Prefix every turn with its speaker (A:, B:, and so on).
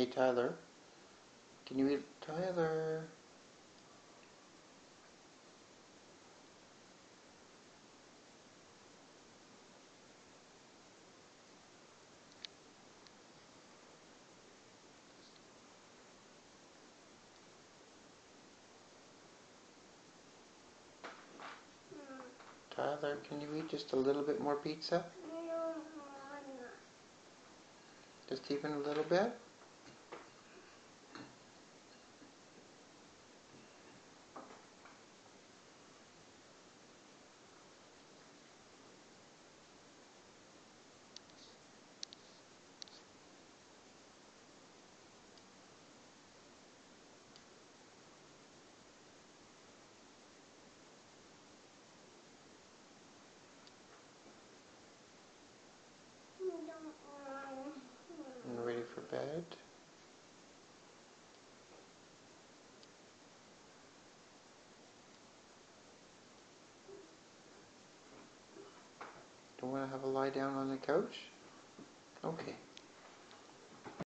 A: Hey Tyler, can you eat Tyler? Tyler, can you eat just a little bit more pizza? Just even a little bit? Don't want to have a lie down on the couch? Okay.